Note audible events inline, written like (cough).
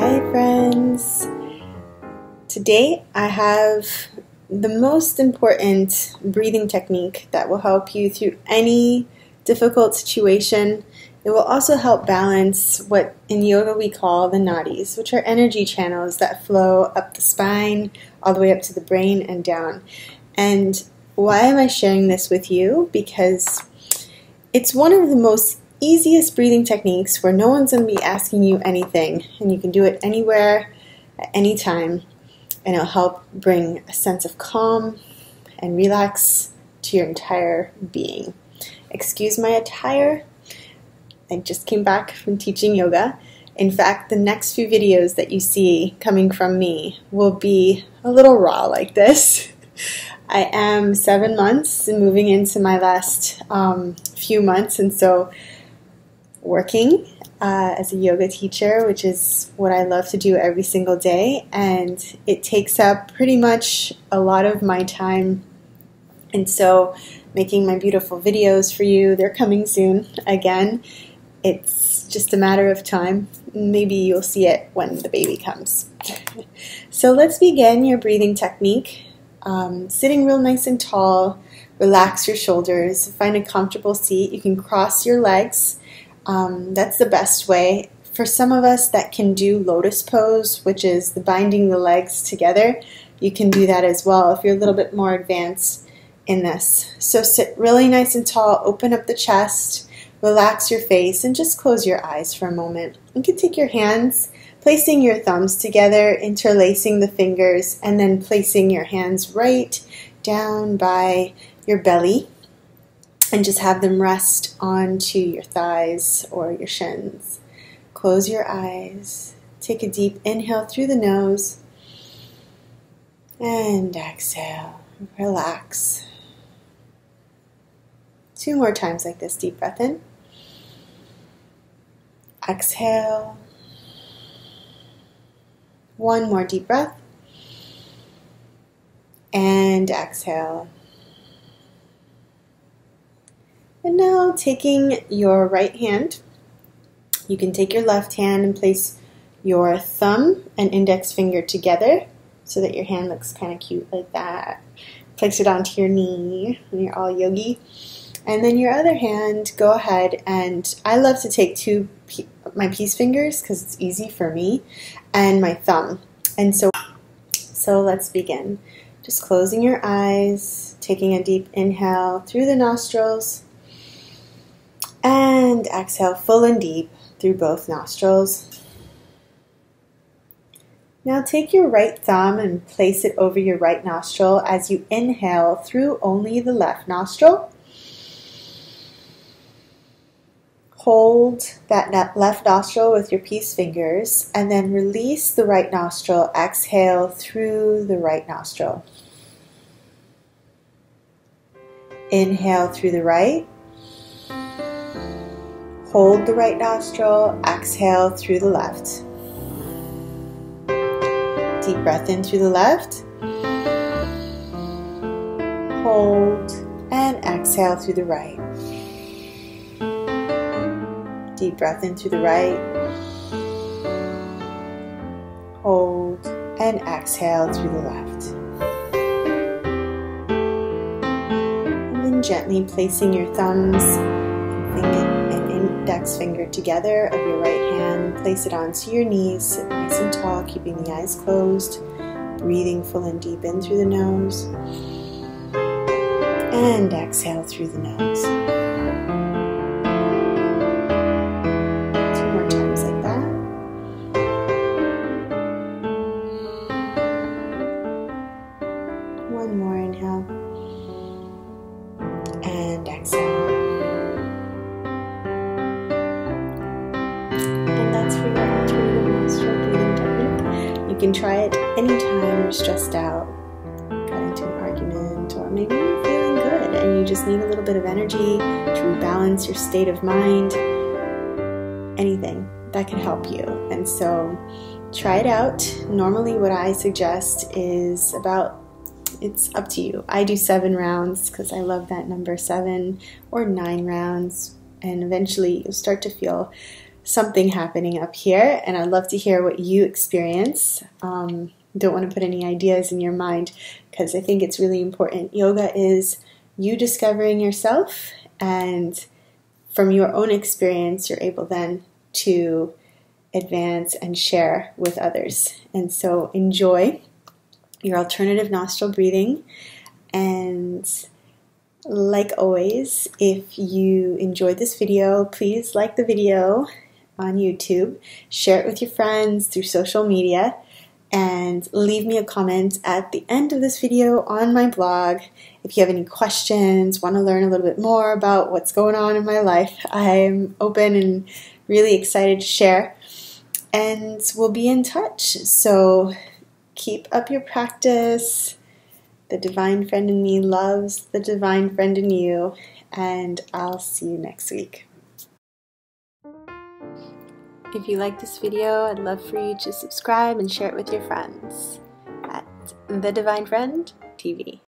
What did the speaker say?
Hi, friends. Today I have the most important breathing technique that will help you through any difficult situation. It will also help balance what in yoga we call the nadis, which are energy channels that flow up the spine, all the way up to the brain and down. And why am I sharing this with you? Because it's one of the most easiest breathing techniques where no one's going to be asking you anything and you can do it anywhere at any time and it'll help bring a sense of calm and relax to your entire being. Excuse my attire. I just came back from teaching yoga. In fact, the next few videos that you see coming from me will be a little raw like this. (laughs) I am seven months and moving into my last um, few months, and so working uh, as a yoga teacher, which is what I love to do every single day, and it takes up pretty much a lot of my time. And so, making my beautiful videos for you, they're coming soon again. It's just a matter of time. Maybe you'll see it when the baby comes. (laughs) so, let's begin your breathing technique. Um, sitting real nice and tall, relax your shoulders, find a comfortable seat. You can cross your legs um, that's the best way. For some of us that can do lotus pose, which is the binding the legs together, you can do that as well if you're a little bit more advanced in this. So sit really nice and tall, open up the chest, relax your face, and just close your eyes for a moment. You can take your hands, placing your thumbs together, interlacing the fingers, and then placing your hands right down by your belly and just have them rest onto your thighs or your shins. Close your eyes. Take a deep inhale through the nose and exhale. Relax. Two more times like this. Deep breath in. Exhale. One more deep breath. And exhale. And now taking your right hand, you can take your left hand and place your thumb and index finger together so that your hand looks kind of cute like that. Place it onto your knee when you're all yogi. And then your other hand, go ahead and I love to take two my peace fingers because it's easy for me and my thumb. And so so let's begin. Just closing your eyes, taking a deep inhale through the nostrils and exhale full and deep through both nostrils. Now take your right thumb and place it over your right nostril as you inhale through only the left nostril. Hold that left nostril with your peace fingers and then release the right nostril. Exhale through the right nostril. Inhale through the right. Hold the right nostril, exhale through the left. Deep breath in through the left. Hold and exhale through the right. Deep breath in through the right. Hold and exhale through the left. And then gently placing your thumbs index finger together of your right hand. Place it onto your knees. Sit nice and tall, keeping the eyes closed. Breathing full and deep in through the nose. And exhale through the nose. You can try it anytime you're stressed out, got into an argument, or maybe you're feeling good and you just need a little bit of energy to rebalance your state of mind. Anything that can help you. And so try it out. Normally, what I suggest is about it's up to you. I do seven rounds because I love that number seven, or nine rounds, and eventually you'll start to feel something happening up here, and I'd love to hear what you experience. Um, don't want to put any ideas in your mind because I think it's really important. Yoga is you discovering yourself, and from your own experience, you're able then to advance and share with others. And so enjoy your alternative nostril breathing. And like always, if you enjoyed this video, please like the video on YouTube, share it with your friends through social media, and leave me a comment at the end of this video on my blog. If you have any questions, want to learn a little bit more about what's going on in my life, I'm open and really excited to share. And we'll be in touch. So keep up your practice. The divine friend in me loves the divine friend in you. And I'll see you next week. If you like this video, I'd love for you to subscribe and share it with your friends at The Divine Friend TV.